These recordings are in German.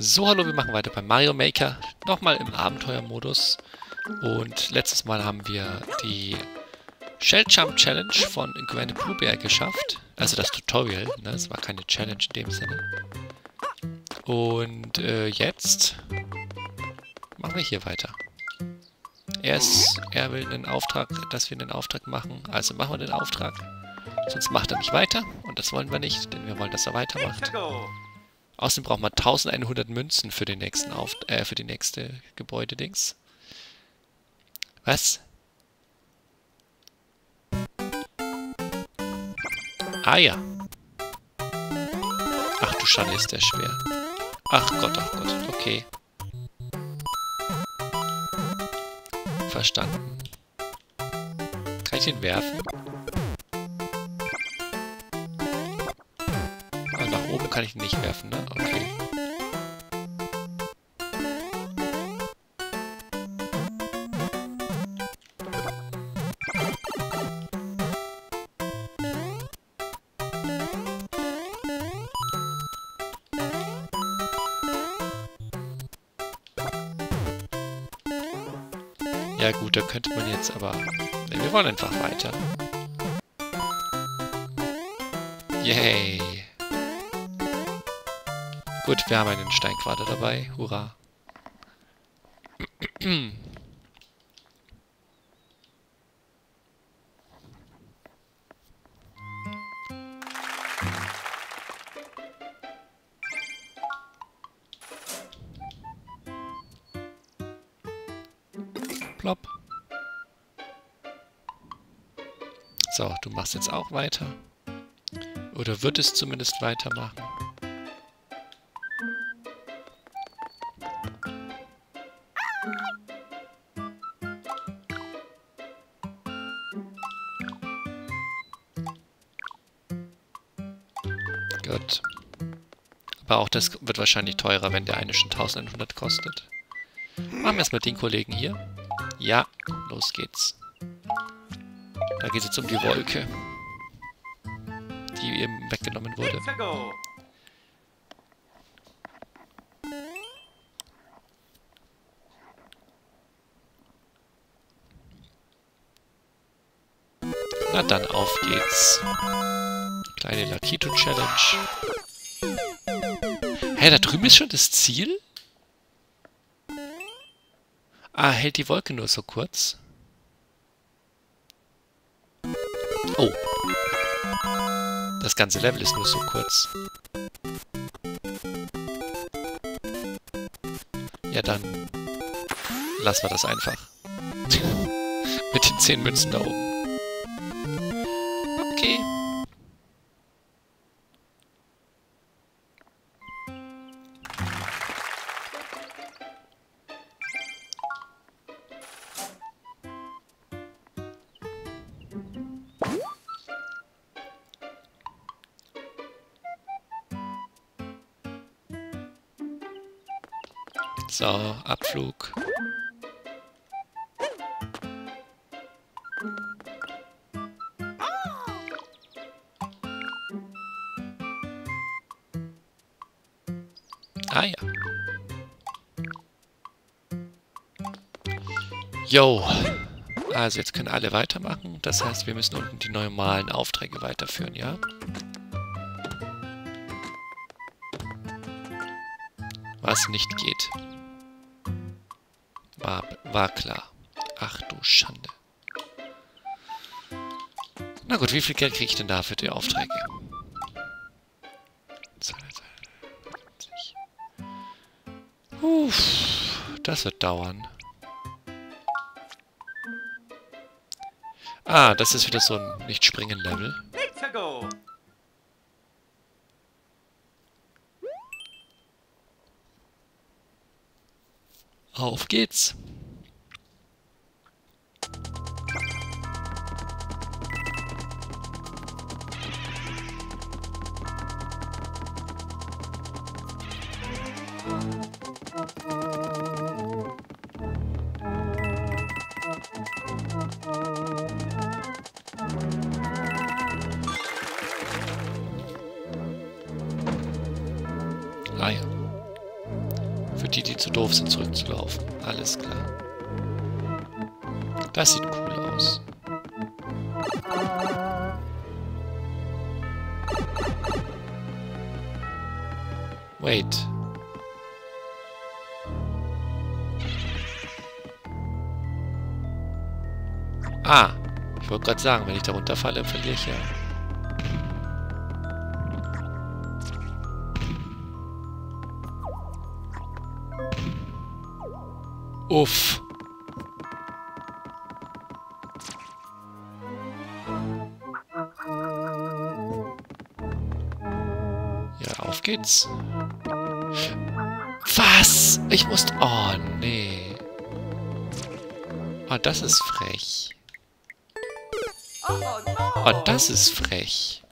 So, hallo, wir machen weiter bei Mario Maker. Nochmal im Abenteuermodus. Und letztes Mal haben wir die Shell Jump Challenge von Granny Blue Bear geschafft. Also das Tutorial, ne? Es war keine Challenge in dem Sinne. Und äh, jetzt machen wir hier weiter. Er, ist, er will einen Auftrag, dass wir einen Auftrag machen. Also machen wir den Auftrag. Sonst macht er nicht weiter. Und das wollen wir nicht, denn wir wollen, dass er weitermacht. Außerdem brauchen wir 1100 Münzen für den nächsten Auf äh, für die nächste Gebäude-Dings. Was? Ah ja. Ach du Schande, ist der schwer. Ach Gott, ach Gott, okay. Verstanden. Kann ich ihn werfen? Kann ich nicht werfen, ne? Okay. Ja gut, da könnte man jetzt aber... Wir wollen einfach weiter. Yay. Gut, wir haben einen Steinquader dabei. Hurra. Plopp. So, du machst jetzt auch weiter. Oder wird es zumindest weitermachen. Aber auch das wird wahrscheinlich teurer, wenn der eine schon 1100 kostet. Machen wir erstmal den Kollegen hier. Ja, los geht's. Da geht es jetzt um die Wolke. Die eben weggenommen wurde. Na dann, auf geht's. Kleine Lakito Challenge. Hä, da drüben ist schon das Ziel? Ah, hält die Wolke nur so kurz? Oh. Das ganze Level ist nur so kurz. Ja, dann lassen wir das einfach. Mit den 10 Münzen da oben. So, Abflug. Ah ja. Yo. Also jetzt können alle weitermachen. Das heißt, wir müssen unten die normalen Aufträge weiterführen, ja? Was nicht geht. War, war klar. Ach du Schande. Na gut, wie viel Geld kriege ich denn da für die Aufträge? 250. Uff, das wird dauern. Ah, das ist wieder so ein Nicht-Springen-Level. Auf geht's! Ich wollte gerade sagen, wenn ich da runterfalle, verliere ich ja. Uff. Ja, auf geht's. Was? Ich musste... Oh, nee. Oh, das ist frech. Oh, das ist frech.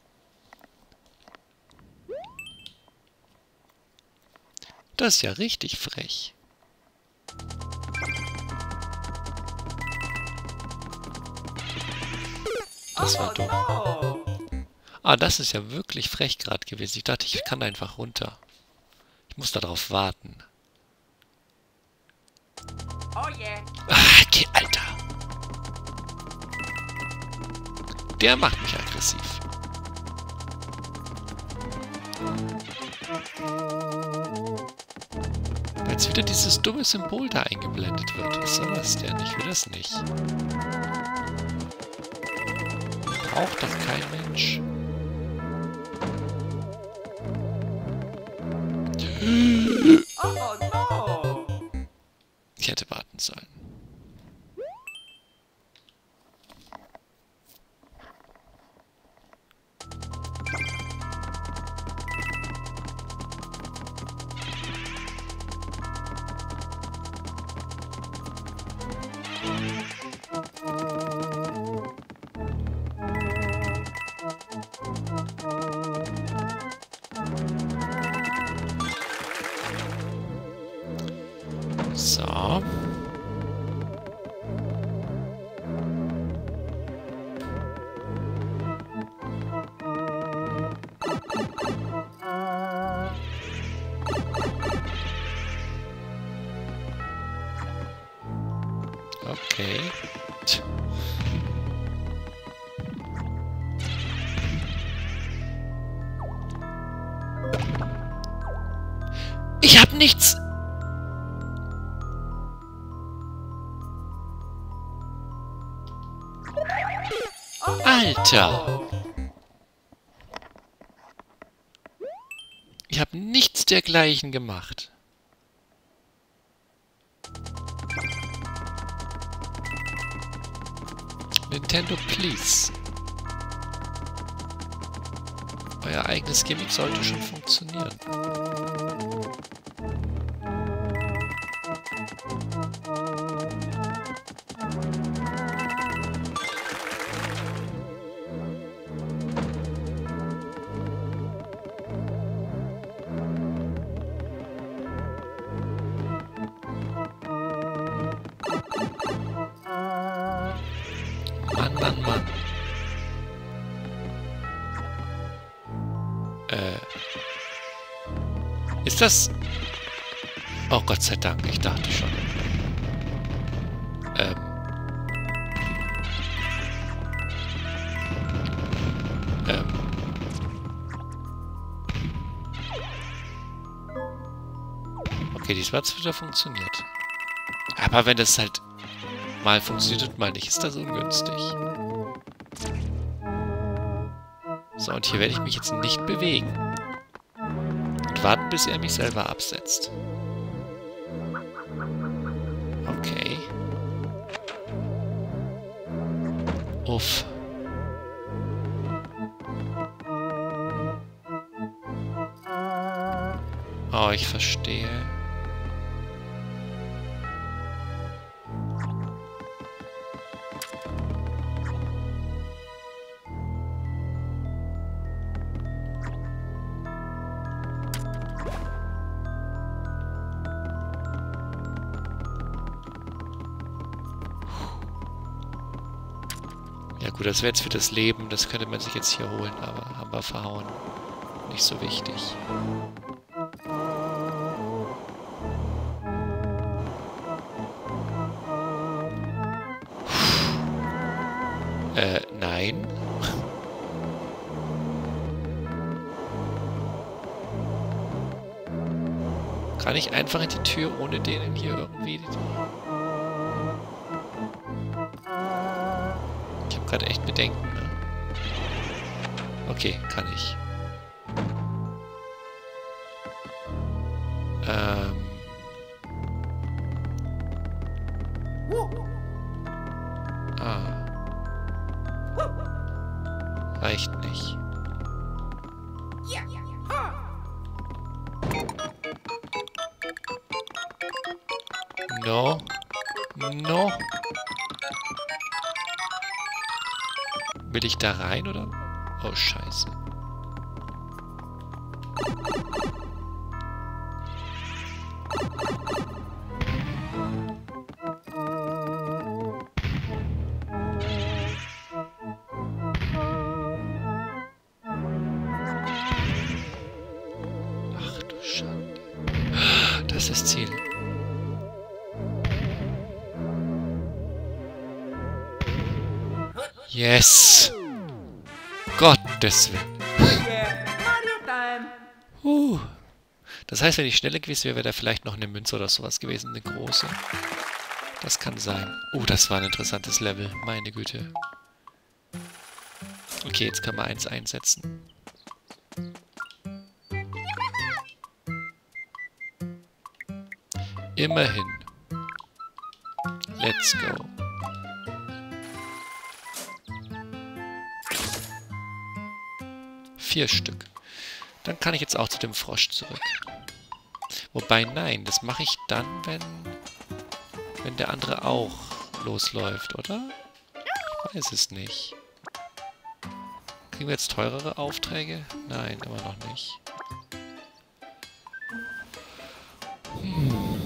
Das ist ja richtig frech. Das war dumm. Ah, das ist ja wirklich frech gerade gewesen. Ich dachte, ich kann einfach runter. Ich muss darauf warten. Oh yeah. Ah, okay, Alter. Der macht mich aggressiv. Jetzt wieder dieses dumme Symbol da eingeblendet wird. Was soll das denn? Ich will das nicht. Braucht doch kein Mensch. Oh, Alter! Ich habe nichts dergleichen gemacht. Nintendo, please. Euer eigenes Gimmick sollte schon funktionieren. Ist das... Oh Gott sei Dank, ich dachte schon. Ähm. Ähm. Okay, diesmal hat funktioniert. Aber wenn das halt mal funktioniert und mal nicht, ist das ungünstig. So, und hier werde ich mich jetzt nicht bewegen. Warten, bis er mich selber absetzt. Okay. Uff. Oh, ich verstehe. Gut, das wäre jetzt für das Leben, das könnte man sich jetzt hier holen, aber haben wir verhauen. Nicht so wichtig. Äh, nein. Kann ich einfach in die Tür ohne denen hier irgendwie... gerade echt Bedenken, ne? Okay, kann ich. Yes! Gottes Willen. Uh. Das heißt, wenn ich schneller gewesen wäre, wäre da vielleicht noch eine Münze oder sowas gewesen, eine große. Das kann sein. Oh, das war ein interessantes Level. Meine Güte. Okay, jetzt können wir eins einsetzen. Immerhin. Let's go. Vier Stück. Dann kann ich jetzt auch zu dem Frosch zurück. Wobei, nein, das mache ich dann, wenn, wenn der andere auch losläuft, oder? Ich weiß es nicht. Kriegen wir jetzt teurere Aufträge? Nein, immer noch nicht. Hm.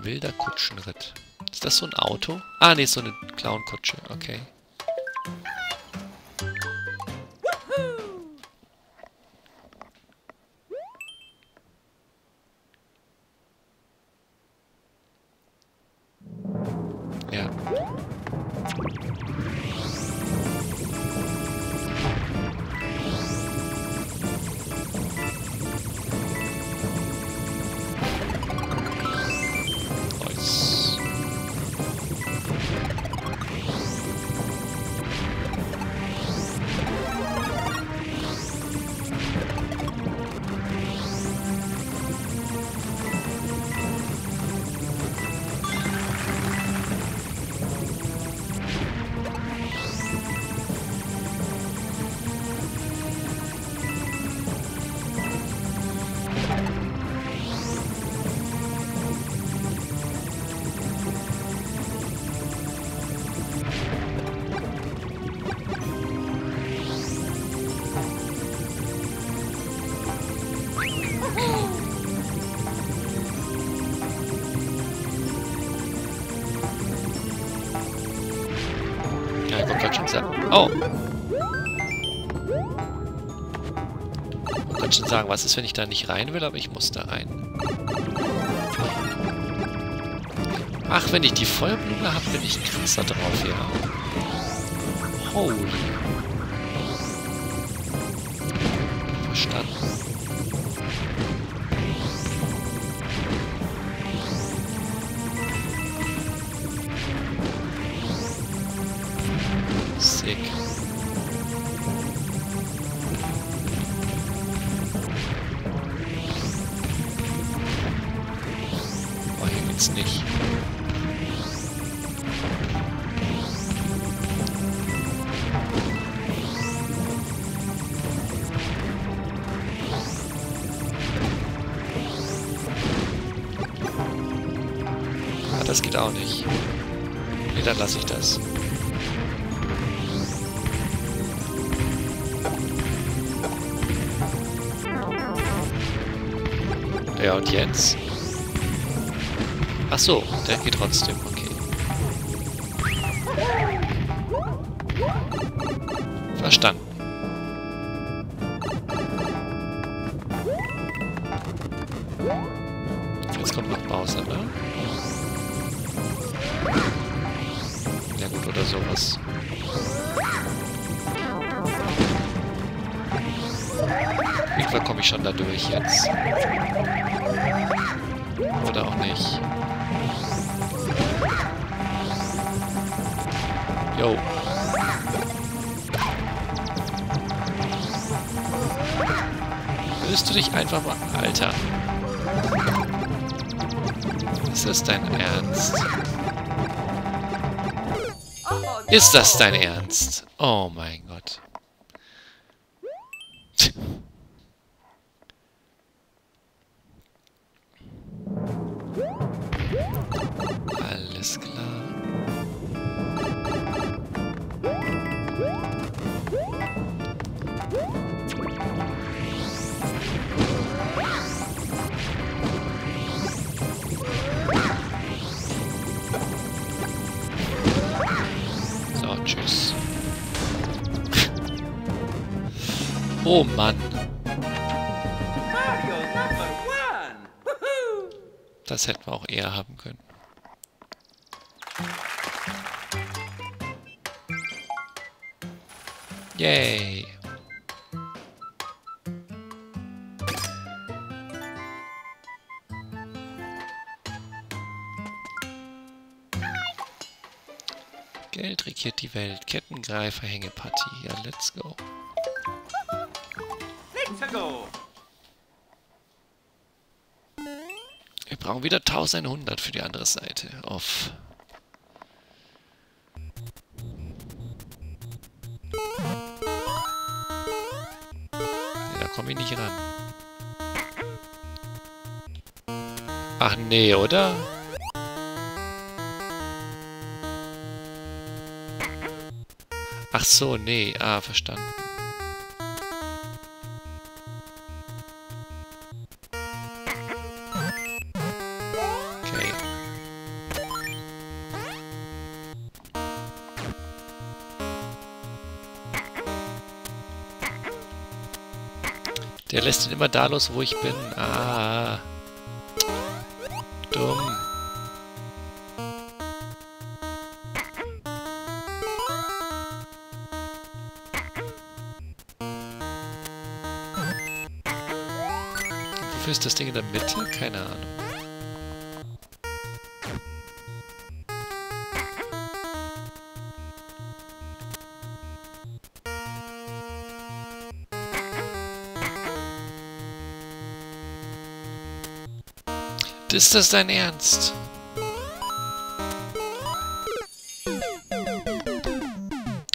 Wilder Kutschenritt. Ist das so ein Auto? Ah, nee, so eine Clown-Kutsche. Okay. Sagen. Oh! Wollte gerade schon sagen, was ist, wenn ich da nicht rein will, aber ich muss da rein. Ach, wenn ich die Feuerblume habe, bin ich krasser drauf, ja. Holy. Verstanden. Ja, und jetzt? Ach so, der geht trotzdem, Ist das dein Ernst? Oh mein Gott. Alles klar. Oh Mann, das hätten wir auch eher haben können. Yay. Geld regiert die Welt. Kettengreifer, Hängepartie. Ja, let's go. Go! Wir brauchen wieder 1100 für die andere Seite. Off. Da komme ich nicht ran. Ach nee, oder? Ach so, nee. Ah, verstanden. Lässt ihn immer da los, wo ich bin. Ah. Dumm. Wofür ist das Ding in der Mitte? Keine Ahnung. Ist das dein Ernst?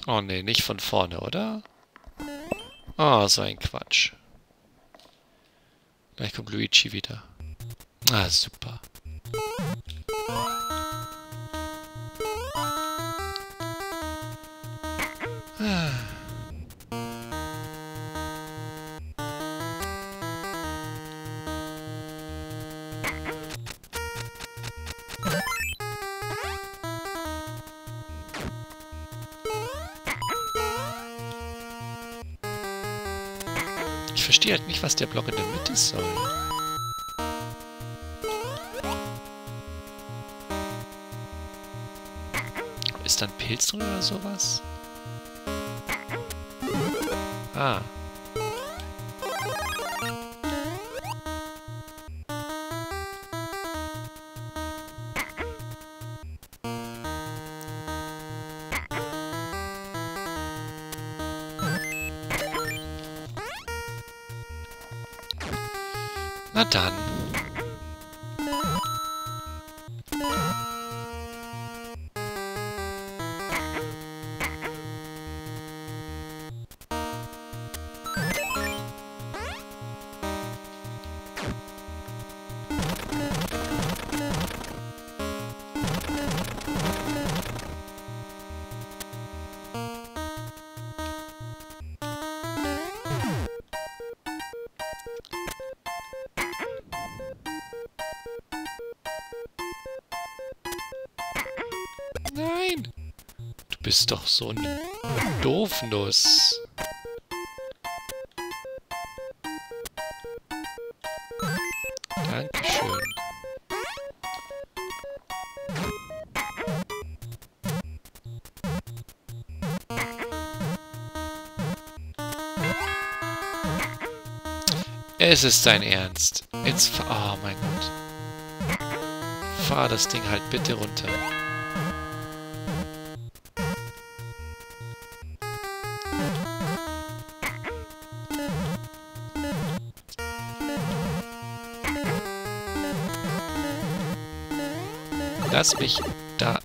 Oh nee, nicht von vorne, oder? Oh, so ein Quatsch. Gleich kommt Luigi wieder. Ah, super. Halt nicht, was der Block in der Mitte soll. Ist da ein Pilz drin oder sowas? Ah. Na dann. bist doch so ein Doofnuss. Dankeschön. Es ist dein Ernst. Jetzt fahr... Oh mein Gott. Fahr das Ding halt bitte runter. Lass mich da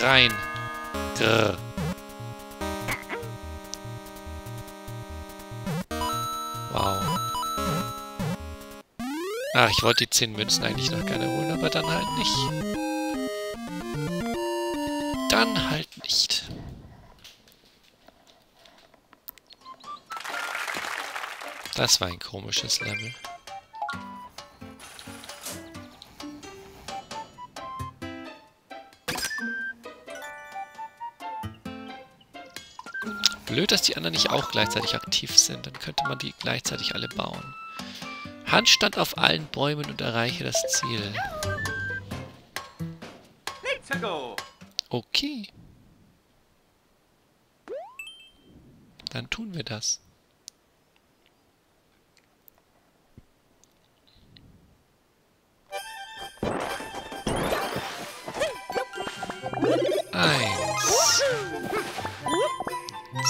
rein. Grr. Wow. Ach, ich wollte die 10 Münzen eigentlich noch gerne holen, aber dann halt nicht. Dann halt nicht. Das war ein komisches Level. Blöd, dass die anderen nicht auch gleichzeitig aktiv sind. Dann könnte man die gleichzeitig alle bauen. Handstand auf allen Bäumen und erreiche das Ziel. Okay. Dann tun wir das.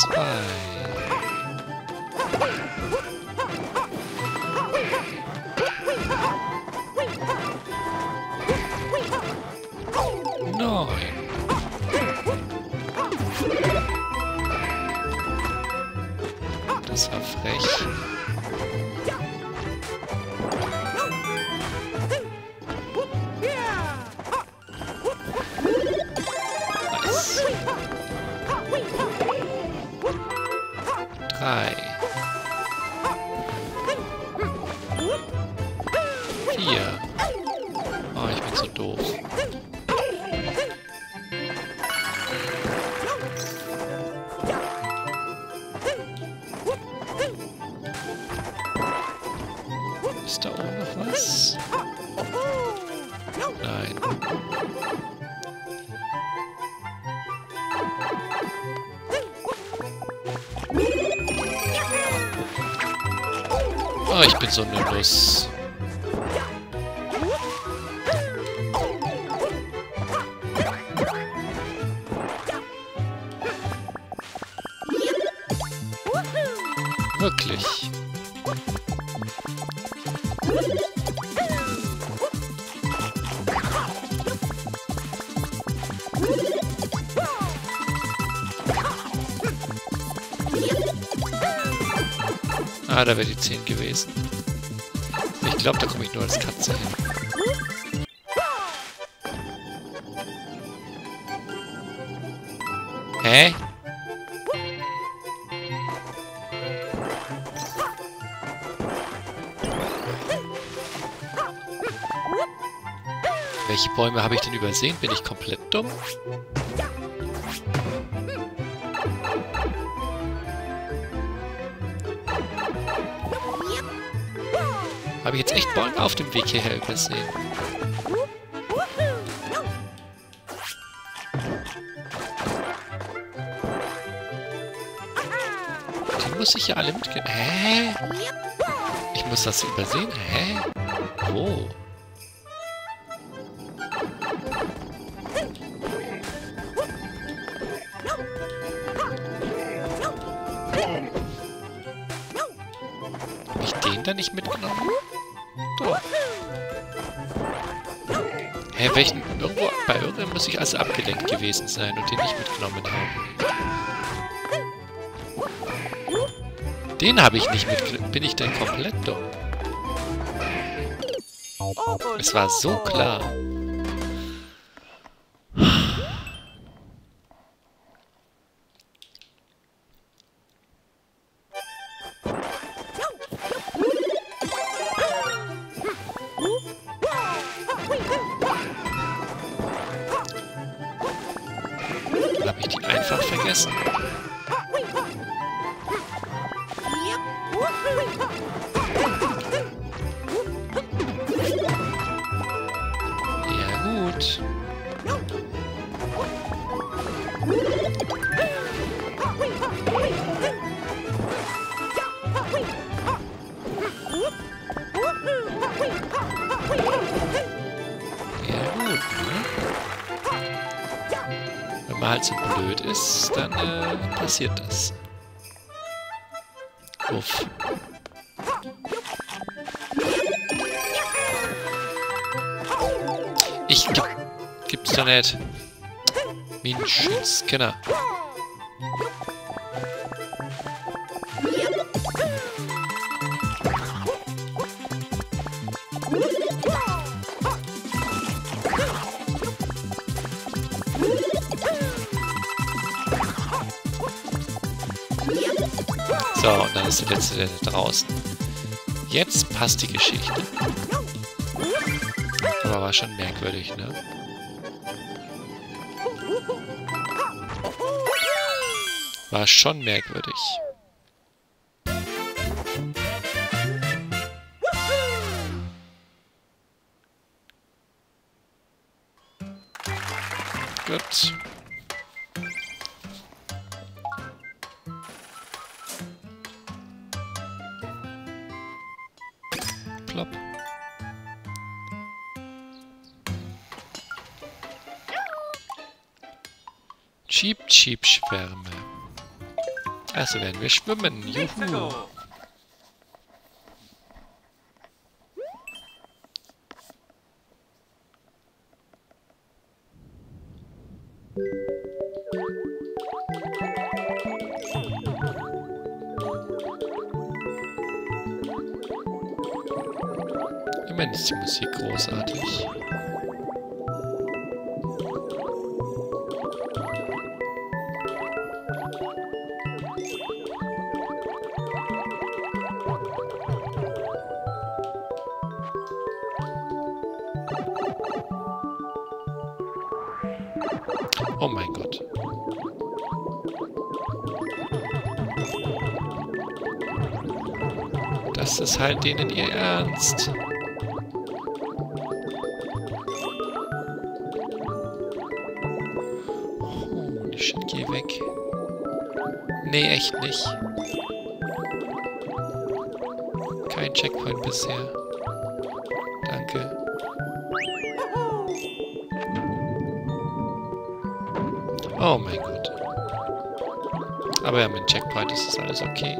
Zwei. Oh, ich bin so eine Nuss. Da wäre die 10 gewesen. Ich glaube, da komme ich nur als Katze hin. Hä? Welche Bäume habe ich denn übersehen? Bin ich komplett dumm? Habe ich jetzt echt Bäume auf dem Weg hierher übersehen? Die muss ich ja alle mitgeben. Hä? Ich muss das übersehen? Hä? Wo? Hab muss ich also abgelenkt gewesen sein und den nicht mitgenommen haben. Den habe ich nicht mitgenommen. Bin ich denn komplett dumm? Es war so klar. Habe ich die einfach vergessen. Ja man halt so blöd ist, dann äh, passiert das. Uff. Ich gibt's doch nicht. Minenschützkenner. Dann ist der letzte der draußen. Jetzt passt die Geschichte. Aber war schon merkwürdig, ne? War schon merkwürdig. Gut. Cheap, cheap Schwärme. Also werden wir schwimmen. Juhu. Immerhin ist die Musik großartig. Oh mein Gott. Das ist halt denen ihr Ernst. Holy shit, geh weg. Nee, echt nicht. Kein Checkpoint bisher. Oh mein Gott. Aber ja, mit Checkpoint ist das alles okay.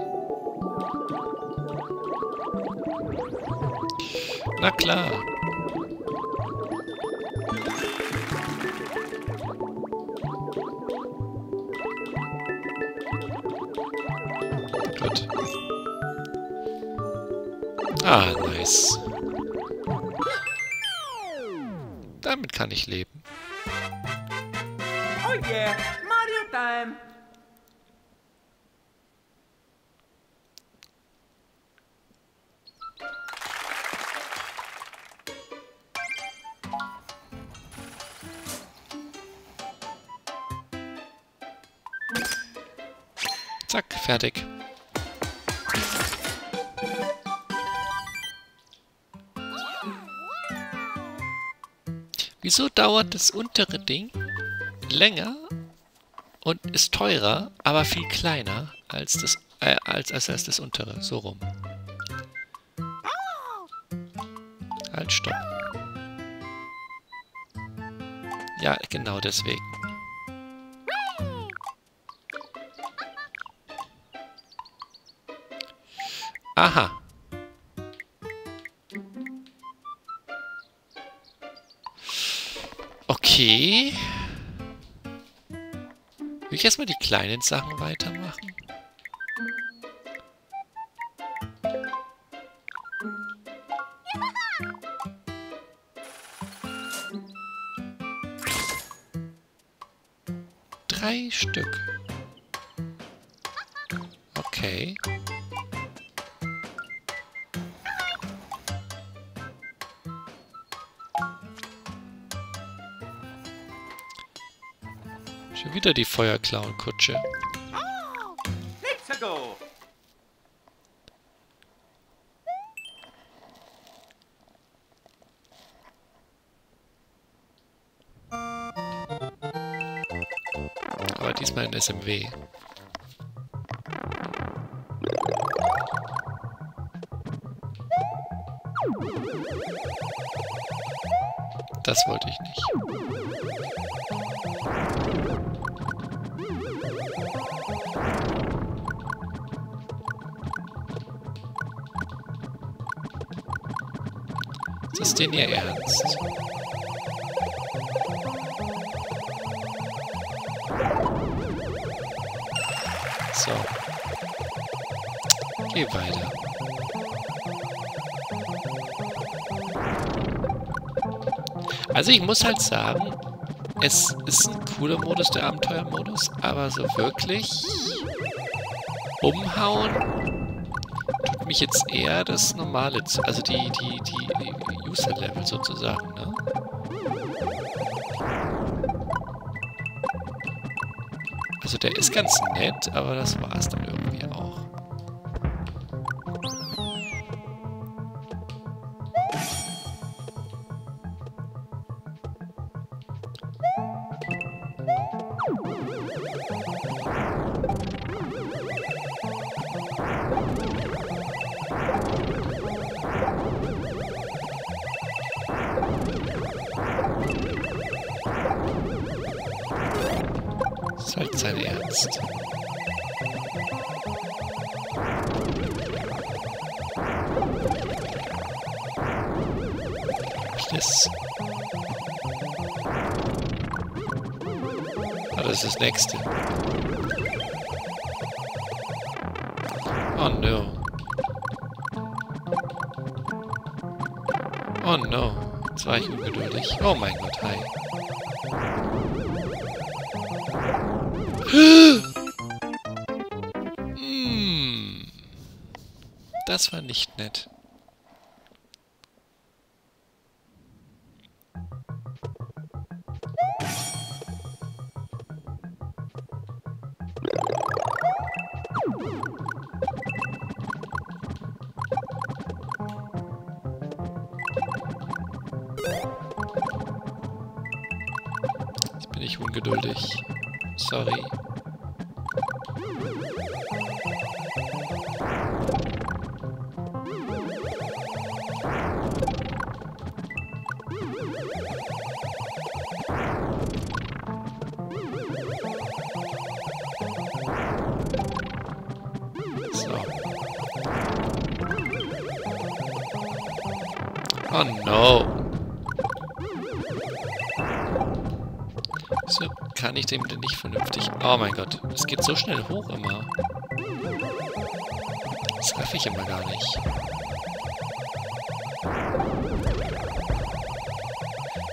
Na klar. Gut. Ah, nice. Damit kann ich leben. Yeah, Mario time. Zack, fertig. Wieso dauert das untere Ding länger und ist teurer, aber viel kleiner als das, äh, als, als, als das untere? So rum. Halt, stopp. Ja, genau deswegen. Aha. Okay. Will ich erstmal die kleinen Sachen weitermachen? Drei Stück. Okay. Wieder die go. Aber diesmal in SMW. Das wollte ich nicht. Ist denn ihr Ernst? So. Geh weiter. Also ich muss halt sagen, es ist ein cooler Modus, der Abenteuermodus, aber so wirklich umhauen tut mich jetzt eher das normale, also die, die, die User-Level sozusagen, ne? Also der ist ganz nett, aber das war es dann Das. Ah, das ist das nächste. Oh no. Oh no. Jetzt war ich ungeduldig. Oh mein Gott, hi. Hm. Das war nicht nett. Oh no. Wieso kann ich dem denn nicht vernünftig... Oh mein Gott, das geht so schnell hoch immer. Das treffe ich immer gar nicht.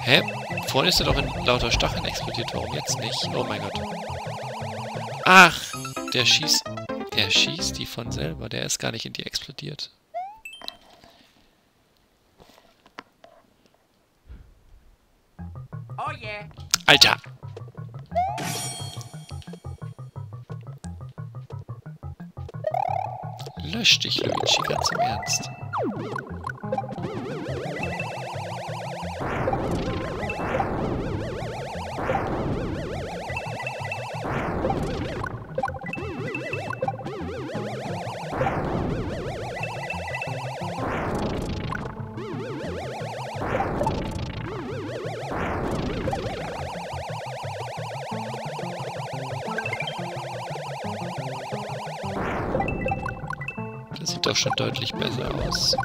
Hä? Vorhin ist er doch in lauter Stacheln explodiert. Warum jetzt nicht? Oh mein Gott. Ach, der schießt... Der schießt die von selber. Der ist gar nicht in die explodiert. Alter! Lösch dich, Luigi, ganz im Ernst. Doch schon deutlich besser aus.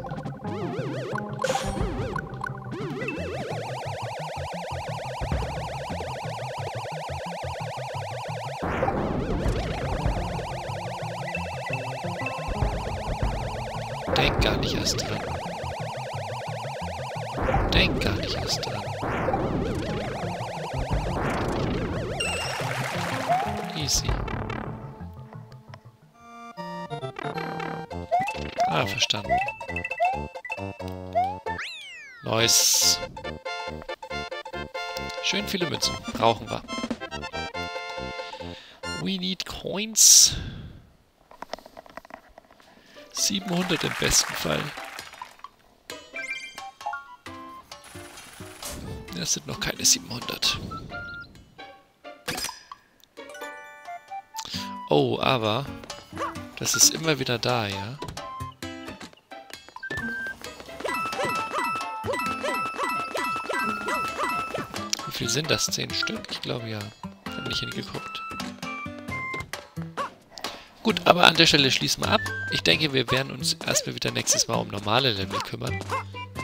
Münzen. Brauchen wir. We need coins. 700 im besten Fall. Das sind noch keine 700. Oh, aber das ist immer wieder da, ja? Viel sind das? Zehn Stück? Ich glaube ja. Ich habe nicht hingeguckt. Gut, aber an der Stelle schließen wir ab. Ich denke, wir werden uns erstmal wieder nächstes Mal um normale Level kümmern.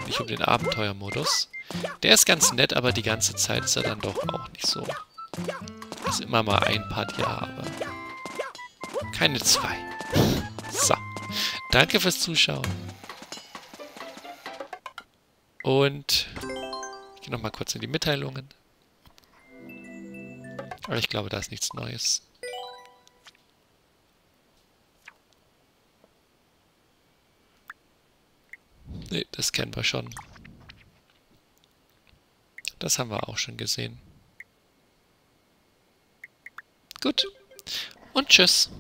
Ich nicht um den Abenteuermodus. Der ist ganz nett, aber die ganze Zeit ist er dann doch auch nicht so. Das ist immer mal ein Part, ja, aber keine zwei. So. Danke fürs Zuschauen. Und ich gehe nochmal kurz in die Mitteilungen. Aber ich glaube, da ist nichts Neues. Ne, das kennen wir schon. Das haben wir auch schon gesehen. Gut. Und tschüss.